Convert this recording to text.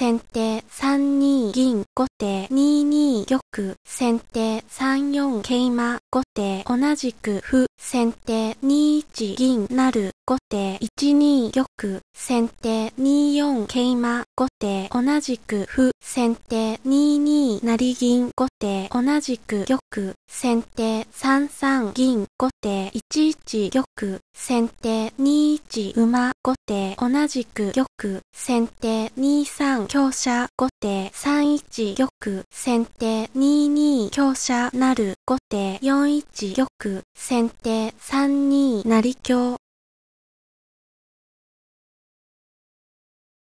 先手3二銀、後手2二玉、先手3四桂馬、後手同じく歩、先手2一銀なる、後手1二玉、先手2四桂馬、後手同じく歩、先手2二成銀、後手同じく玉、先手3三銀、後手。1一玉、先手2一馬、後手同じく玉、先手2三香車、後手3一玉、先手2二香車成、後手4一玉、先手3二成香、